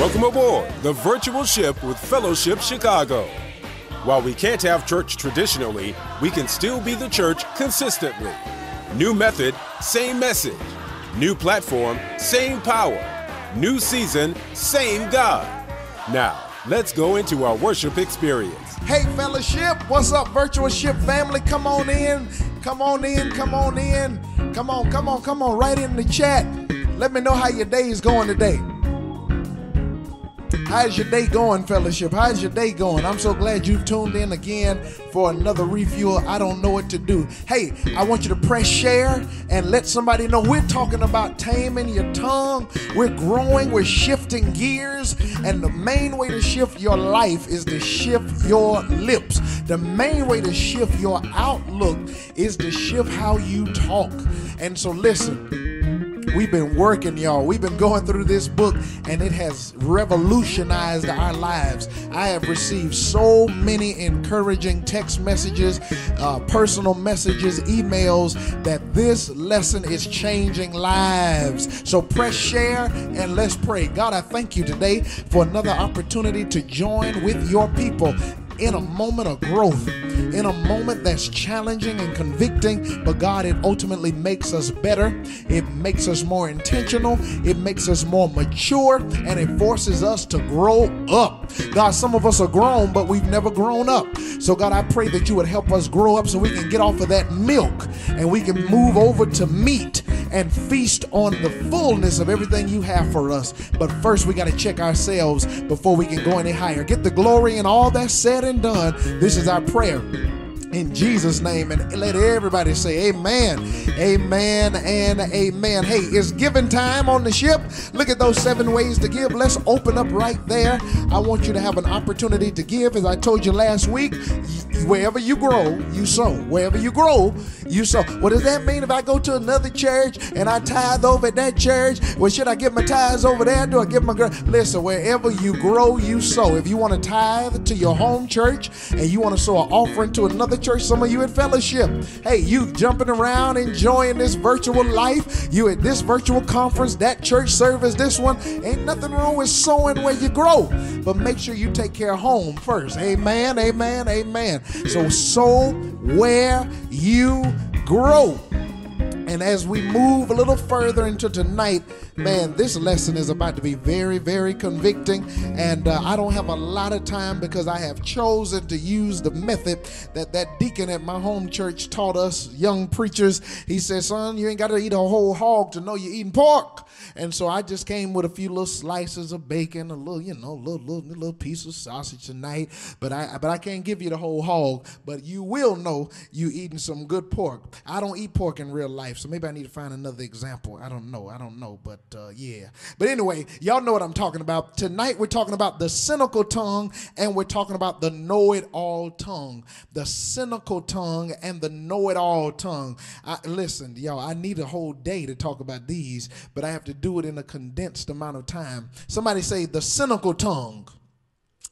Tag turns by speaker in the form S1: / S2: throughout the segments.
S1: Welcome aboard the virtual ship with Fellowship Chicago. While we can't have church traditionally, we can still be the church consistently. New method, same message. New platform, same power. New season, same God. Now, let's go into our worship experience.
S2: Hey, fellowship, what's up, virtual ship family? Come on in, come on in, come on in. Come on, come on, come on, right in the chat. Let me know how your day is going today. How's your day going, fellowship? How's your day going? I'm so glad you've tuned in again for another refuel. I don't know what to do. Hey, I want you to press share and let somebody know we're talking about taming your tongue. We're growing, we're shifting gears, and the main way to shift your life is to shift your lips. The main way to shift your outlook is to shift how you talk. And so, listen. We've been working, y'all. We've been going through this book, and it has revolutionized our lives. I have received so many encouraging text messages, uh, personal messages, emails that this lesson is changing lives. So press share and let's pray. God, I thank you today for another opportunity to join with your people in a moment of growth, in a moment that's challenging and convicting, but God, it ultimately makes us better. It makes us more intentional. It makes us more mature, and it forces us to grow up. God, some of us are grown, but we've never grown up. So, God, I pray that you would help us grow up so we can get off of that milk and we can move over to meat and feast on the fullness of everything you have for us. But first, we got to check ourselves before we can go any higher. Get the glory and all that's said and done. This is our prayer in Jesus' name. And let everybody say amen, amen, and amen. Hey, it's giving time on the ship. Look at those seven ways to give. Let's open up right there. I want you to have an opportunity to give. As I told you last week, wherever you grow, you sow. Wherever you grow, you sow. What does that mean if I go to another church and I tithe over at that church? Well, should I give my tithes over there? Do I give my girl? Listen, wherever you grow, you sow. If you want to tithe to your home church and you want to sow an offering to another church, some of you at fellowship. Hey, you jumping around enjoying this virtual life. You at this virtual conference, that church service, this one. Ain't nothing wrong with sowing where you grow. But make sure you take care of home first. Amen, amen, amen. So sow where you grow. And as we move a little further into tonight, man, this lesson is about to be very, very convicting. And uh, I don't have a lot of time because I have chosen to use the method that that deacon at my home church taught us young preachers. He said, son, you ain't got to eat a whole hog to know you're eating pork. And so I just came with a few little slices of bacon, a little, you know, little, little, little piece of sausage tonight. But I, but I can't give you the whole hog. But you will know you eating some good pork. I don't eat pork in real life, so maybe I need to find another example. I don't know. I don't know. But uh, yeah. But anyway, y'all know what I'm talking about. Tonight we're talking about the cynical tongue, and we're talking about the know-it-all tongue. The cynical tongue and the know-it-all tongue. I, listen, y'all. I need a whole day to talk about these, but I have to do it in a condensed amount of time. Somebody say the cynical tongue.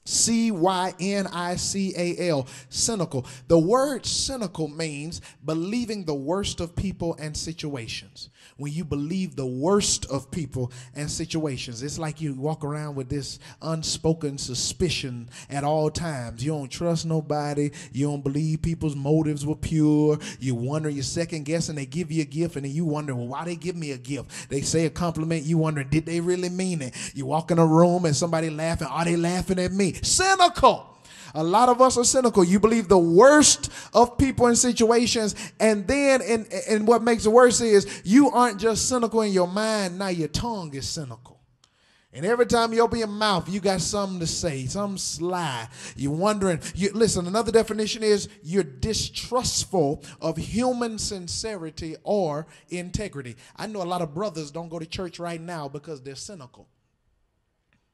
S2: C Y N I C A L, cynical. The word cynical means believing the worst of people and situations when you believe the worst of people and situations. It's like you walk around with this unspoken suspicion at all times. You don't trust nobody. You don't believe people's motives were pure. You wonder, you second guess, and They give you a gift, and then you wonder, well, why they give me a gift? They say a compliment. You wonder, did they really mean it? You walk in a room and somebody laughing. Are they laughing at me? Cynical. A lot of us are cynical. You believe the worst of people and situations. And then, and, and what makes it worse is you aren't just cynical in your mind, now your tongue is cynical. And every time you open your mouth, you got something to say, something sly. You're wondering. You, listen, another definition is you're distrustful of human sincerity or integrity. I know a lot of brothers don't go to church right now because they're cynical.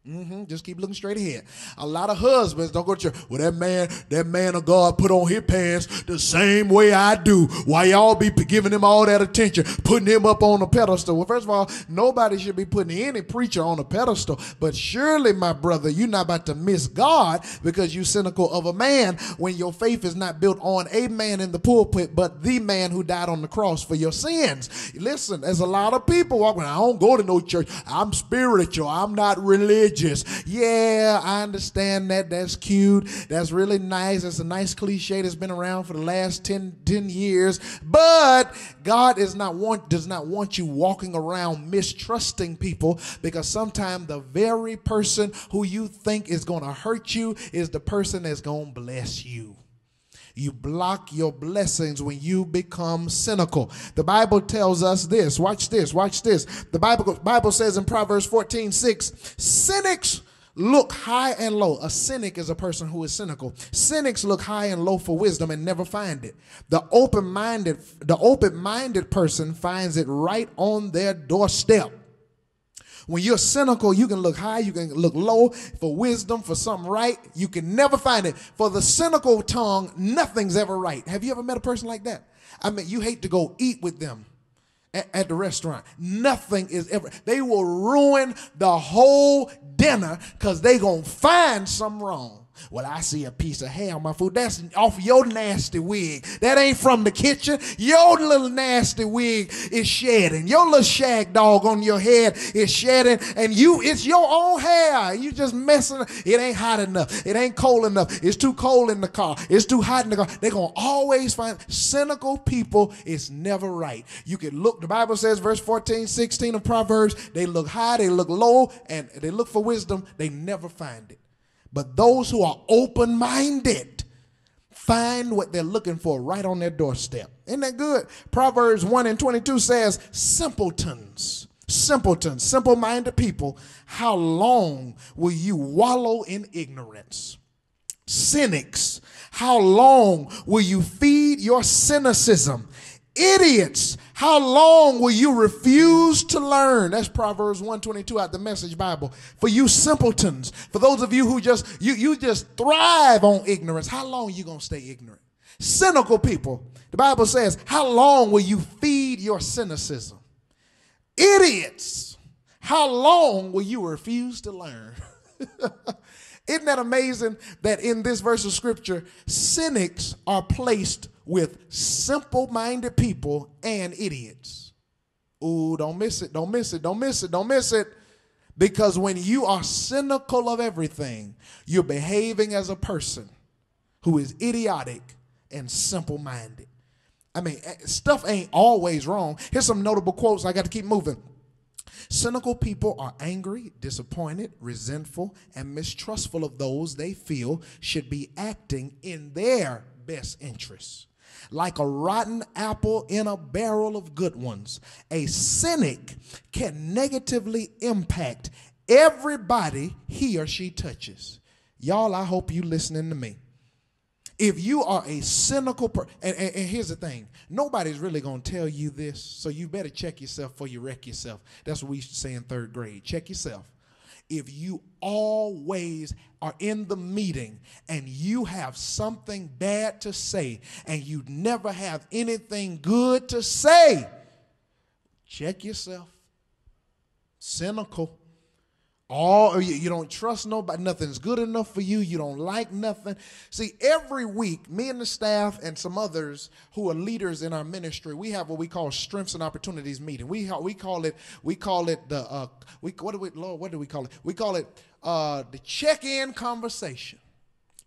S2: Mm-hmm. Just keep looking straight ahead. A lot of husbands don't go to church. Well, that man, that man of God put on his pants the same way I do. Why y'all be giving him all that attention, putting him up on a pedestal? Well, first of all, nobody should be putting any preacher on a pedestal. But surely, my brother, you're not about to miss God because you're cynical of a man when your faith is not built on a man in the pulpit, but the man who died on the cross for your sins. Listen, there's a lot of people walking. I don't go to no church. I'm spiritual. I'm not religious religious. Yeah, I understand that. That's cute. That's really nice. It's a nice cliche that's been around for the last 10, 10 years. But God is not want, does not want you walking around mistrusting people because sometimes the very person who you think is going to hurt you is the person that's going to bless you. You block your blessings when you become cynical. The Bible tells us this. Watch this. Watch this. The Bible, Bible says in Proverbs 14 6, cynics look high and low. A cynic is a person who is cynical. Cynics look high and low for wisdom and never find it. The open-minded, the open-minded person finds it right on their doorstep. When you're cynical, you can look high, you can look low for wisdom, for something right. You can never find it. For the cynical tongue, nothing's ever right. Have you ever met a person like that? I mean, you hate to go eat with them at, at the restaurant. Nothing is ever, they will ruin the whole dinner because they to find something wrong. Well, I see a piece of hair on my food. That's off your nasty wig. That ain't from the kitchen. Your little nasty wig is shedding. Your little shag dog on your head is shedding, and you it's your own hair. You just messing. It ain't hot enough. It ain't cold enough. It's too cold in the car. It's too hot in the car. They're gonna always find cynical people. It's never right. You can look. The Bible says, verse 14, 16 of Proverbs. They look high. They look low, and they look for wisdom. They never find it. But those who are open minded find what they're looking for right on their doorstep. Isn't that good? Proverbs 1 and 22 says, Simpletons, simpletons, simple minded people, how long will you wallow in ignorance? Cynics, how long will you feed your cynicism? Idiots, how long will you refuse to learn? That's Proverbs 122 out the Message Bible. For you simpletons, for those of you who just you you just thrive on ignorance, how long you to stay ignorant? Cynical people. The Bible says, "How long will you feed your cynicism?" Idiots, how long will you refuse to learn? Isn't that amazing that in this verse of scripture, cynics are placed with simple minded people and idiots. Ooh, don't miss it, don't miss it, don't miss it, don't miss it. Because when you are cynical of everything, you're behaving as a person who is idiotic and simple minded. I mean, eh, stuff ain't always wrong. Here's some notable quotes. I got to keep moving. Cynical people are angry, disappointed, resentful, and mistrustful of those they feel should be acting in their best interests like a rotten apple in a barrel of good ones. A cynic can negatively impact everybody he or she touches. Y'all, I hope you listening to me. If you are a cynical person, and, and, and, here's the thing nobody's really going to tell you this, so you better check yourself before you wreck yourself. That's what we used to say in third grade. Check yourself if you always are in the meeting and you have something bad to say and you never have anything good to say, check yourself. Cynical all you, you don't trust nobody nothing's good enough for you you don't like nothing. See every week me and the staff and some others who are leaders in our ministry we have what we call strengths and opportunities meeting. We we call it we call it the uh we what do we lord what do we call it? We call it uh the check-in conversation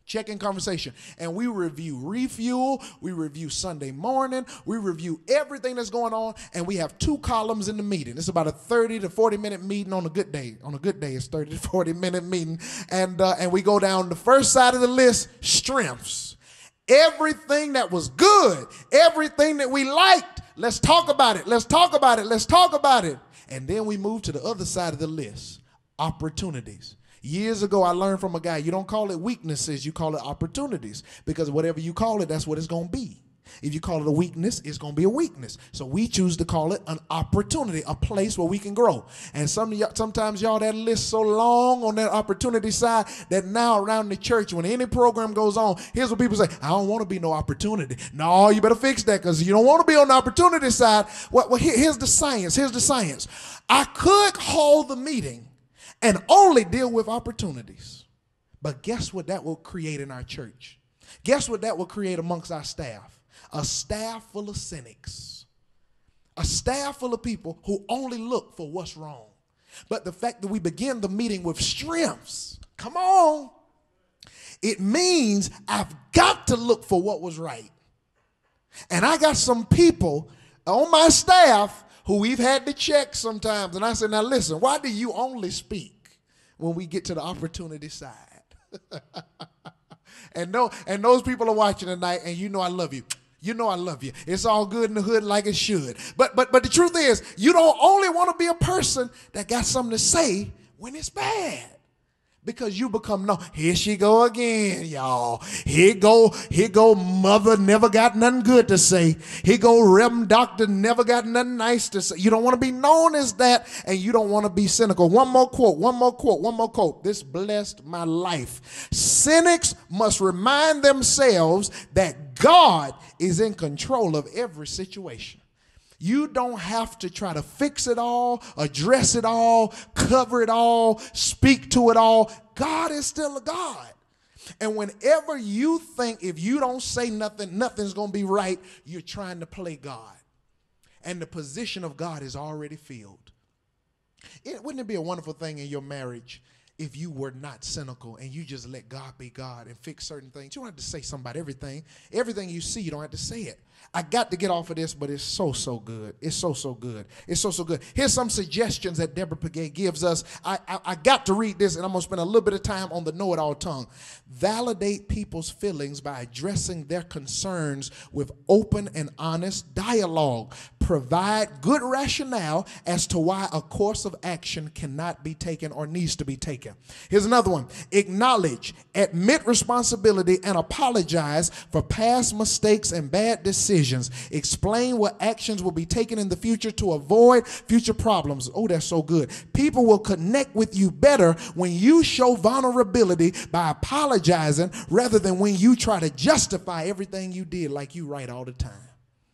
S2: check-in conversation. And we review refuel we review sunday morning we review everything that's going on and we have two columns in the meeting. It's about a 30 to 40 minute meeting on a good day. On a good day it's 30 to 40 minute meeting. And uh, and we go down the first side of the list strengths. Everything that was good everything that we liked let's talk about it let's talk about it let's talk about it. And then we move to the other side of the list opportunities Years ago, I learned from a guy you don't call it weaknesses, you call it opportunities. Because whatever you call it, that's what it's going to be. If you call it a weakness, it's going to be a weakness. So we choose to call it an opportunity, a place where we can grow. And some sometimes y'all that list so long on that opportunity side that now around the church, when any program goes on, here's what people say: I don't want to be no opportunity. No, you better fix that because you don't want to be on the opportunity side. Well, well here, here's the science. Here's the science. I could hold the meeting and only deal with opportunities. But guess what that will create in our church? Guess what that will create amongst our staff? A staff full of cynics. A staff full of people who only look for what's wrong. but the fact that we begin the meeting with strengths. Come on. It means I've got to look for what was right. And I got some people on my staff who we've had to check sometimes. And I said, now listen, why do you only speak when we get to the opportunity side? and no, and those people are watching tonight, and you know I love you. You know I love you. It's all good in the hood like it should. But but but the truth is, you don't only want to be a person that got something to say when it's bad because you become no. Here she go again, y'all. Here go, here go. Mother never got nothing good to say. Here go Reverend Doctor never got nothing nice to say. You don't want to be known as that, and you don't want to be cynical. One more quote. One more quote. One more quote. This blessed my life. Cynics must remind themselves that God is in control of every situation. You don't have to try to fix it all, address it all, cover it all, speak to it all. God is still a God. And whenever you think if you don't say nothing, nothing's going to be right, you're trying to play God. And the position of God is already filled. It, wouldn't it be a wonderful thing in your marriage if you were not cynical and you just let God be God and fix certain things? You don't have to say something about everything. Everything you see, you don't have to say it. I got to get off of this, but it's so, so good. It's so, so good. It's so, so good. Here's some suggestions that Deborah Pegues gives us. I, I, I got to read this, and I'm going to spend a little bit of time on the know it all tongue. Validate people's feelings by addressing their concerns with open and honest dialogue. Provide good rationale as to why a course of action cannot be taken or needs to be taken. Here's another one acknowledge, admit responsibility, and apologize for past mistakes and bad decisions decisions. Explain what actions will be taken in the future to avoid future problems. Oh, that's so good. People will connect with you better when you show vulnerability by apologizing rather than when you try to justify everything you did like you right all the time.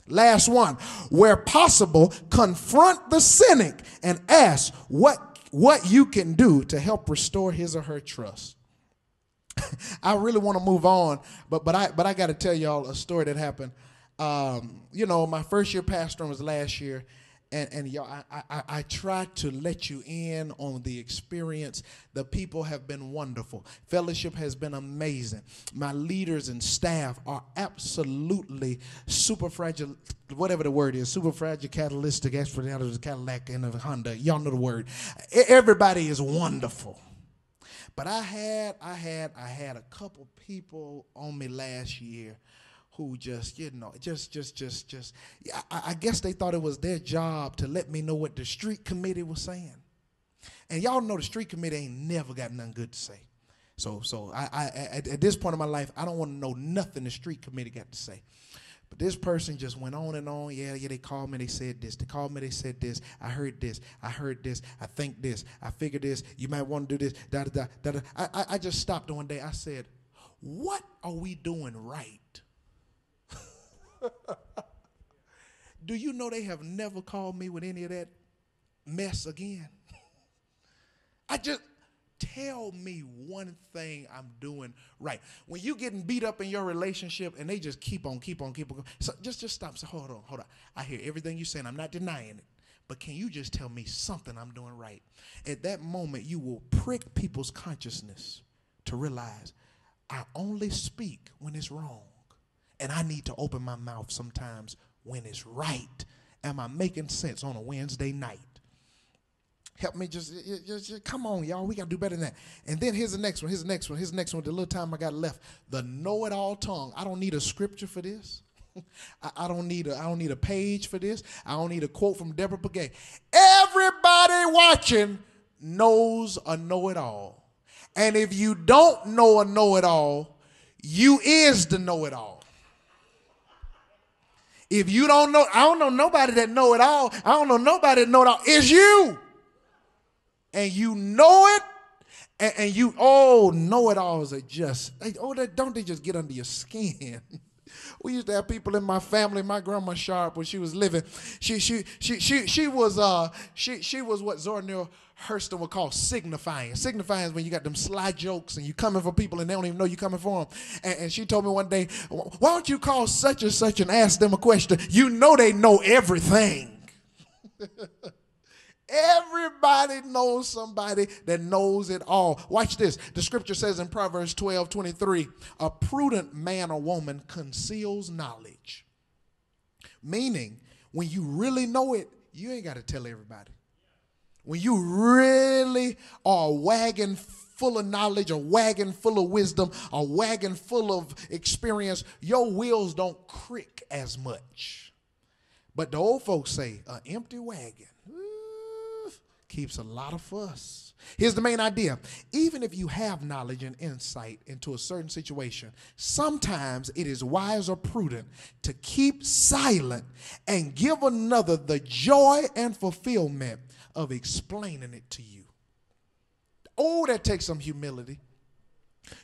S2: Last one. Where possible, confront the cynic and ask what, what you can do to help restore his or her trust. I really want to move on, but but I but I got to tell y'all a story that happened um, you know, my first year pastoring was last year, and and y'all, I, I I tried to let you in on the experience. The people have been wonderful. Fellowship has been amazing. My leaders and staff are absolutely super fragile, whatever the word is, super fragile catalytic, the Cadillac and the Honda. Y'all know the word. Everybody is wonderful. But I had, I had, I had a couple people on me last year who just, you know, just, just, just, just, I, I guess they thought it was their job to let me know what the street committee was saying. And y'all know the street committee ain't never got nothing good to say. So, so I, I at, at this point in my life, I don't want to know nothing the street committee got to say. But this person just went on and on. Yeah, yeah, they called me, they said this. They called me, they said this. I heard this. I heard this. I think this. I figured this. You might want to do this. Da da da da. I, I just stopped one day. I said, What are we doing right? Do you know they have never called me with any of that mess again? I just tell me one thing I'm doing right. When you getting beat up in your relationship and they just keep on, keep on, keep on. So just just stop. So hold on, hold on. I hear everything you're saying. I'm not denying it. But can you just tell me something I'm doing right? At that moment, you will prick people's consciousness to realize I only speak when it's wrong. And I need to open my mouth sometimes when it's right. Am I making sense on a Wednesday night? Help me just, just, just, come on, y'all. We got to do better than that. And then here's the next one. Here's the next one. Here's the next one. The little time I got left. The know it all tongue. I don't need a scripture for this. I, I, don't need a I don't need a page for this. I don't need a quote from Deborah Pegues. Everybody watching knows a know it all. And if you don't know a know it all, you is the know it all. If you don't know, I don't know nobody that know it all. I don't know nobody that know it all. It's you. And you know it. And, and you, oh, know it alls are just, they, oh, don't they just get under your skin? we used to have people in my family. My grandma Sharpe, when she was living, she she she she she was uh she she was what Zora Neale Hurston would call signifying. Signifying is when you got them sly jokes and you coming for people and they don't even know you coming for them. And, and she told me one day, why don't you call such and such and ask them a question? You know they know everything. Everybody knows somebody that knows it all. Watch this. The scripture says in Proverbs 12 23, a prudent man or woman conceals knowledge. Meaning, when you really know it, you ain't got to tell everybody. When you really are a wagon full of knowledge, a wagon full of wisdom, a wagon full of experience, your wheels don't creak as much. But the old folks say, an empty wagon keeps a lot of fuss. Here's the main idea even if you have knowledge and insight into a certain situation, sometimes it is wise or prudent to keep silent and give another the joy and fulfillment of explaining it to you. Oh, that takes some humility.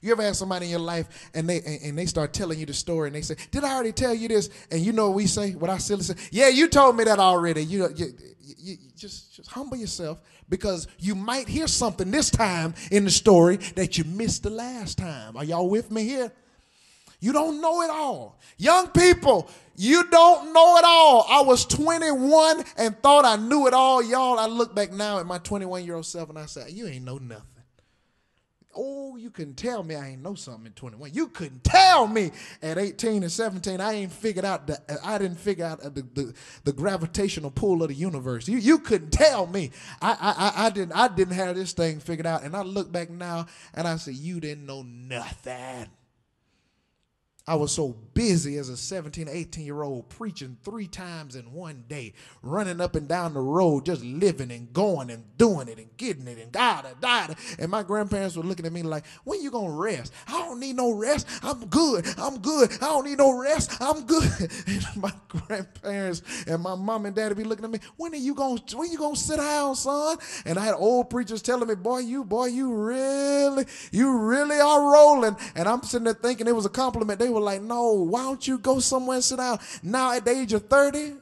S2: You ever have somebody in your life and they and, and, they start telling you the story and they say, "Did I already tell you this?" And you know what we say? What I silly say? Yeah, you told me that already. You, you, you, just just humble yourself because you might hear something this time in the story that you missed the last time. Are y'all with me here? You don't know it all. Young people, you don't know it all. I was 21 and thought I knew it all. Y'all, I look back now at my 21 year old self and I say, You ain't know nothing. Oh, you couldn't tell me I ain't know something at 21. You couldn't tell me at 18 and 17 I ain't figured out the I didn't figure out uh, the, the, the gravitational pull of the universe. You you couldn't tell me I, I I didn't I didn't have this thing figured out. And I look back now and I say you didn't know nothing. I was so busy as a 17, 18 year old preaching three times in one day, running up and down the road, just living and going and doing it and getting it and God, died. And my grandparents were looking at me like, when you gonna rest? I don't need no rest. I'm good. I'm good. I don't need no rest. I'm good. And my grandparents and my mom and daddy be looking at me, when are you gonna when you gonna sit down, son? And I had old preachers telling me, boy, you, boy, you really, you really are rolling. And I'm sitting there thinking it was a compliment. They were were like, no, why don't you go somewhere and sit down? Now at the age of 30,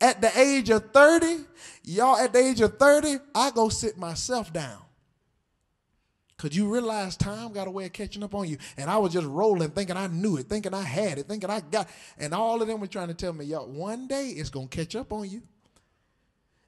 S2: at the age of 30, y'all at the age of 30, I go sit myself down. Because you realize time got a way of catching up on you. And I was just rolling, thinking I knew it, thinking I had it, thinking I got And all of them were trying to tell me, y'all, one day it's to catch up on you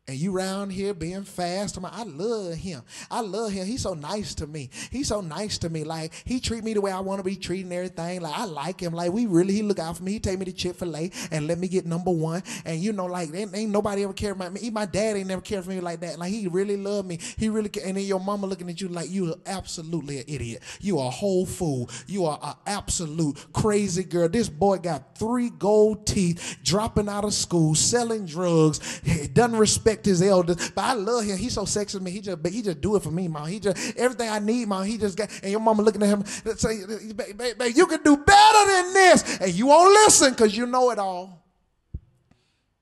S2: and you around here being fast. I'm like, I love him. I love him. He's so nice to me. He's so nice to me. Like he treat me the way I want to be treating everything. Like I like him. Like we really, he look out for me. He take me to Chick Fil A and let me get number one. And you know, like ain't, ain't nobody ever cared about me. Even my dad ain't never cared for me like that. Like he really loved me. He really. And then your mama looking at you like you are absolutely an idiot. You are a whole fool. You are an absolute crazy girl. This boy got three gold teeth, dropping out of school, selling drugs. He doesn't respect respect his elders, but I love him. He's so sexy to me. He just he just do it for me, mom. He just everything I need, mom. He just got and your mama looking at him say, baby, you can do better than this, and you won't listen because you know it all.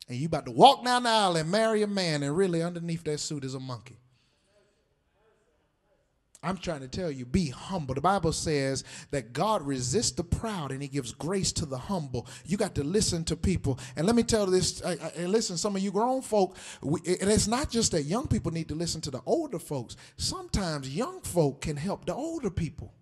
S2: And you about to walk down the aisle and marry a man, and really underneath that suit is a monkey. I'm trying to tell you, be humble. The Bible says that God resists the proud and he gives grace to the humble. You got to listen to people. And let me tell this, uh, uh, and listen, some of you grown folk, we, and it's not just that young people need to listen to the older folks. Sometimes young folk can help the older people.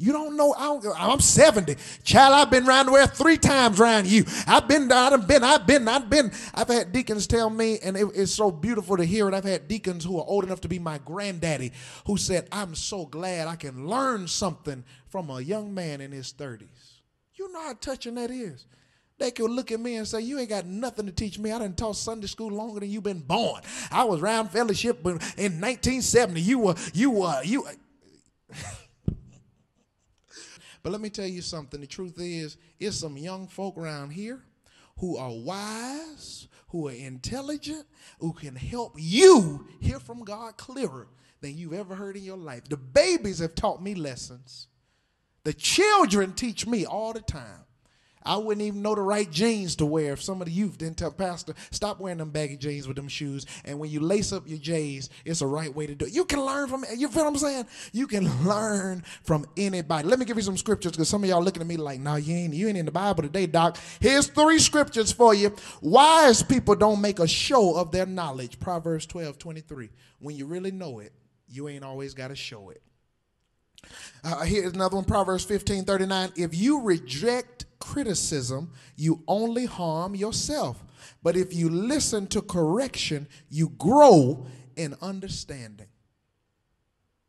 S2: You don't know. I am 70. Child, I've been around where three times around you. I've been, I've been, I've been, I've been. I've had deacons tell me, and it, it's so beautiful to hear it. I've had deacons who are old enough to be my granddaddy who said, I'm so glad I can learn something from a young man in his 30s. You know how touching that is. They could look at me and say, You ain't got nothing to teach me. I didn't taught Sunday school longer than you've been born. I was around fellowship in 1970. You were, you were, you. But let me tell you something. The truth is, it's some young folk around here who are wise, who are intelligent, who can help you hear from God clearer than you've ever heard in your life. The babies have taught me lessons. The children teach me all the time. I wouldn't even know the right jeans to wear if some of the youth didn't tell Pastor, stop wearing them baggy jeans with them shoes. And when you lace up your J's, it's the right way to do it. You can learn from, you feel what I'm saying? You can learn from anybody. Let me give you some scriptures because some of y'all looking at me like, no, you ain't, you ain't in the Bible today, Doc. Here's three scriptures for you. Wise people don't make a show of their knowledge. Proverbs 12, 23. When you really know it, you ain't always got to show it. Uh, here's another one, Proverbs 15, 39. If you reject criticism, you only harm yourself. But if you listen to correction, you grow in understanding.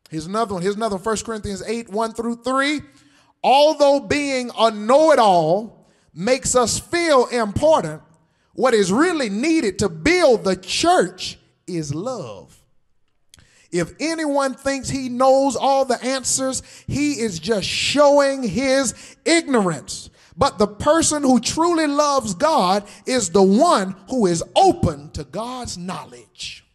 S2: Here's another one. Here's another one. 1 Corinthians 8, 1 through 3. Although being a know it all makes us feel important, what is really needed to build the church is love. If anyone thinks he knows all the answers, he is just showing his ignorance. But the person who truly loves God is the one who is open to God's knowledge.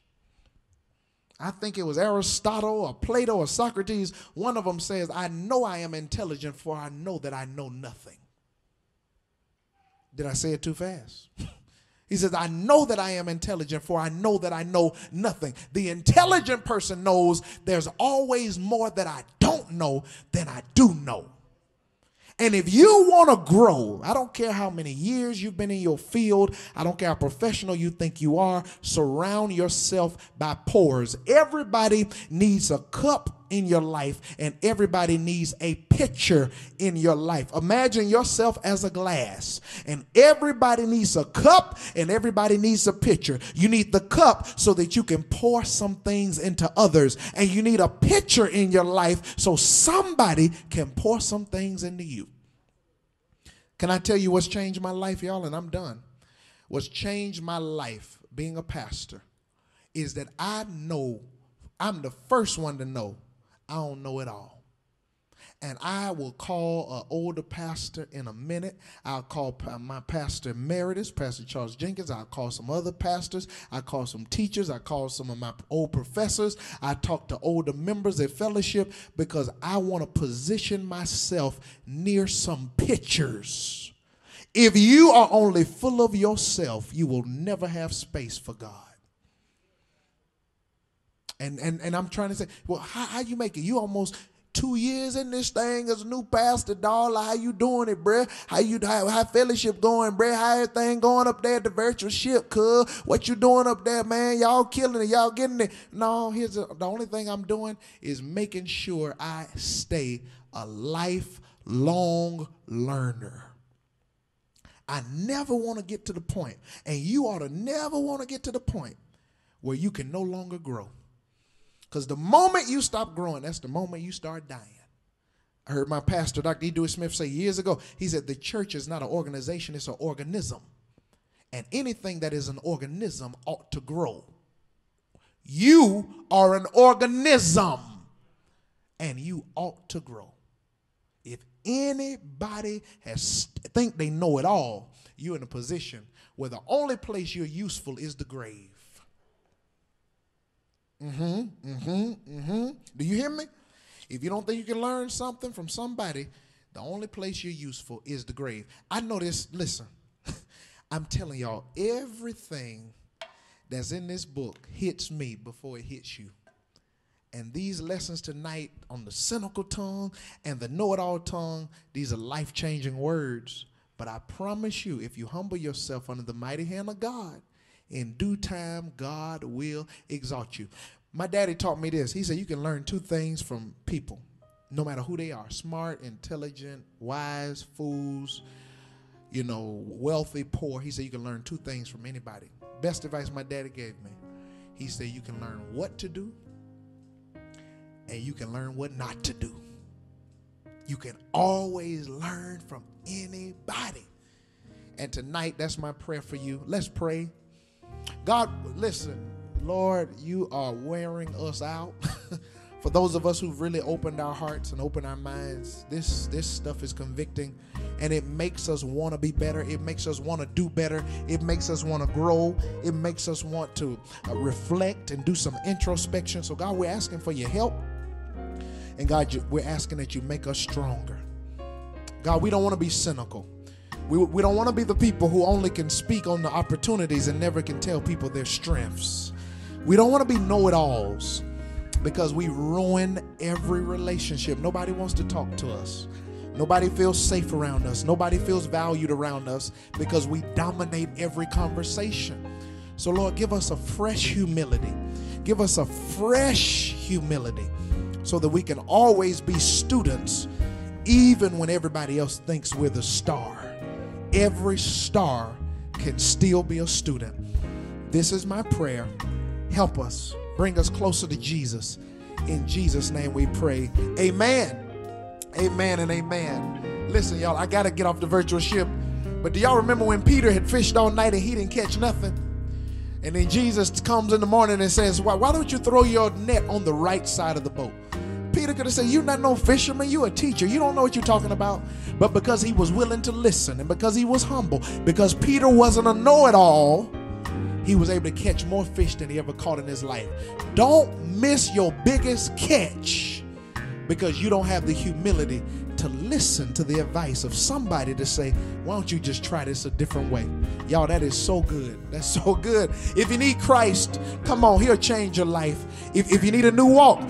S2: I think it was Aristotle or Plato or Socrates. One of them says, I know I am intelligent, for I know that I know nothing. Did I say it too fast? He says, I know that I am intelligent, for I know that I know nothing. The intelligent person knows there's always more that I don't know than I do know. And if you want to grow, I don't care how many years you've been in your field, I don't care how professional you think you are, surround yourself by pores. Everybody needs a cup in your life, and everybody needs a pitcher in your life. Imagine yourself as a glass, and everybody needs a cup, and everybody needs a pitcher. You need the cup so that you can pour some things into others, and you need a pitcher in your life so somebody can pour some things into you. Can I tell you what's changed my life, y'all? And I'm done. What's changed my life being a pastor is that I know, I'm the first one to know, I don't know it all and I will call an older pastor in a minute. I'll call my pastor emeritus, Pastor Charles Jenkins. I'll call some other pastors. I call some teachers. I call some of my old professors. I talk to older members at fellowship because I want to position myself near some pictures. If you are only full of yourself, you will never have space for God. And and and I'm trying to say, well, how, how you make it? You almost two years in this thing as a new pastor, dog. How you doing it, bruh? How you how, how fellowship going, bruh? How everything going up there at the virtual ship, cuz? What you doing up there, man? Y'all killing it. Y'all getting it. No, here's the, the only thing I'm doing is making sure I stay a lifelong learner. I never want to get to the point, and you ought to never want to get to the point where you can no longer grow. Because the moment you stop growing, that's the moment you start dying. I heard my pastor, Dr. E. Dewey Smith, say years ago, he said, The church is not an organization, it's an organism. And anything that is an organism ought to grow. You are an organism, and you ought to grow. If anybody has think they know it all, you're in a position where the only place you're useful is the grave. Mm-hmm. Mm-hmm. Mm-hmm. Do you hear me? If you don't think you can learn something from somebody, the only place you're useful is the grave. I know this. Listen, I'm telling y'all, everything that's in this book hits me before it hits you. And these lessons tonight on the cynical tongue and the know it all tongue, these are life changing words. But I promise you, if you humble yourself under the mighty hand of God, in due time, God will exalt you. My daddy taught me this. He said, You can learn two things from people, no matter who they are smart, intelligent, wise, fools, you know, wealthy, poor. He said, You can learn two things from anybody. Best advice my daddy gave me. He said, You can learn what to do, and you can learn what not to do. You can always learn from anybody. And tonight, that's my prayer for you. Let's pray. God, listen, Lord, you are wearing us out. For those of us who've really opened our hearts and opened our minds, this this stuff is convicting and it makes us want to be better. It makes us want to do better. It makes us want to grow. It makes us want to uh, reflect and do some introspection. So God, we're asking for your help. And God, we're asking that you make us stronger. God, we don't want to be cynical. We, we don't want to be the people who only can speak on the opportunities and never can tell people their strengths. We don't want to be know it alls because we ruin every relationship. Nobody wants to talk to us. Nobody feels safe around us. Nobody feels valued around us because we dominate every conversation. So, Lord, give us a fresh humility. Give us a fresh humility so that we can always be students, even when everybody else thinks we're the star every star can still be a student. This is my prayer. Help us, bring us closer to Jesus. In Jesus' name we pray. Amen. Amen and amen. Listen, y'all, I got to get off the virtual ship. But do y'all remember when Peter had fished all night and he didn't catch nothing? And then Jesus comes in the morning and says, Why, why don't you throw your net on the right side of the boat? Peter could have said, You're not no fisherman, you're a teacher. You don't know what you're talking about. But because he was willing to listen and because he was humble, because Peter wasn't a know it all, he was able to catch more fish than he ever caught in his life. Don't miss your biggest catch because you don't have the humility to listen to the advice of somebody to say, why don't you just try this a different way? Y'all, that is so good. That's so good. If you need Christ, come on, he'll change your life. If, if you need a new walk,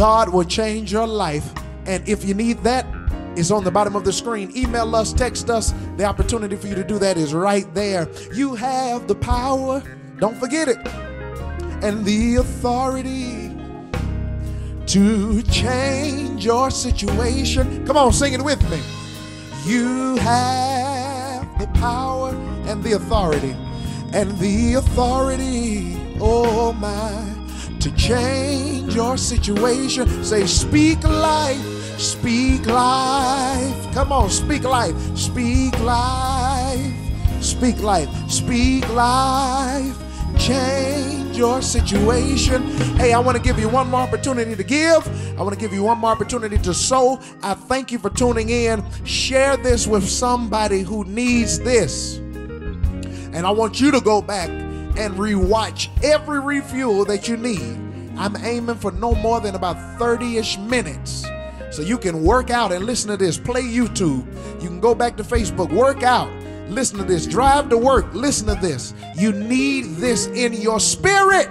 S2: God will change your life. And if you need that, it's on the bottom of the screen. Email us, text us. The opportunity for you to do that is right there. You have the power, don't forget it, and the authority to change your situation. Come on, sing it with me. You have the power and the authority, and the authority, oh my, to change your situation. Say, speak life, speak life. Come on, speak life, speak life, speak life, speak life. Change your situation. Hey, I want to give you one more opportunity to give. I want to give you one more opportunity to sow. I thank you for tuning in. Share this with somebody who needs this. And I want you to go back and rewatch every refuel that you need. I'm aiming for no more than about 30 ish minutes. So you can work out and listen to this. Play YouTube. You can go back to Facebook, work out, listen to this. Drive to work, listen to this. You need this in your spirit.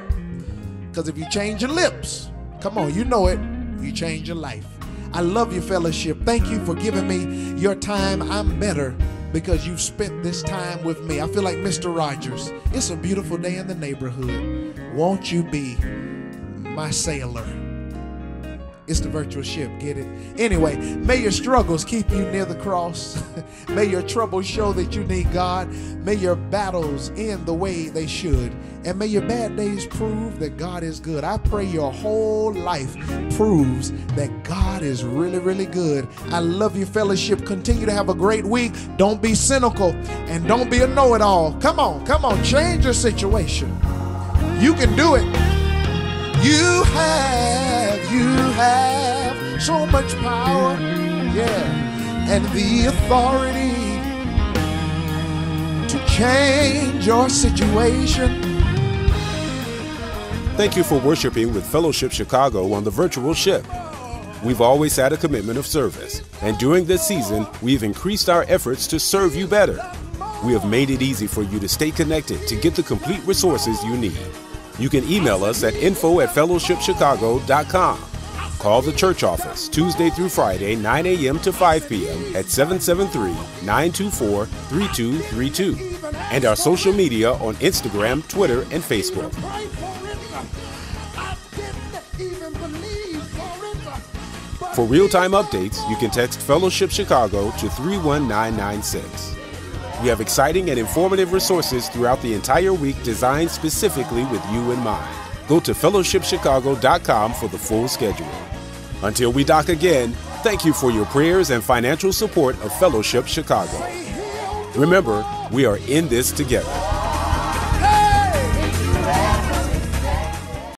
S2: Because if you change your lips, come on, you know it, you change your life. I love your fellowship. Thank you for giving me your time. I'm better because you've spent this time with me. I feel like Mr. Rogers. It's a beautiful day in the neighborhood. Won't you be my sailor? It's the virtual ship, get it? Anyway, may your struggles keep you near the cross. may your troubles show that you need God. May your battles end the way they should. And may your bad days prove that God is good. I pray your whole life proves that God is really, really good. I love you, fellowship. Continue to have a great week. Don't be cynical and don't be a know it all. Come on, come on, change your situation. You can do it. You have, you have so much power, yeah, and the authority to change your situation.
S1: Thank you for worshiping with Fellowship Chicago on the virtual ship. We've always had a commitment of service, and during this season, we've increased our efforts to serve you better. We have made it easy for you to stay connected to get the complete resources you need. You can email us at info at fellowshipchicago.com. Call the church office Tuesday through Friday, 9 a.m. to 5 p.m. at 773 924 3232. And our social media on Instagram, Twitter, and Facebook. For real time updates, you can text Fellowship Chicago to 31996. We have exciting and informative resources throughout the entire week designed specifically with you in mind. Go to fellowshipchicago.com for the full schedule. Until we dock again, thank you for your prayers and financial support of Fellowship Chicago. Remember, we are in this together.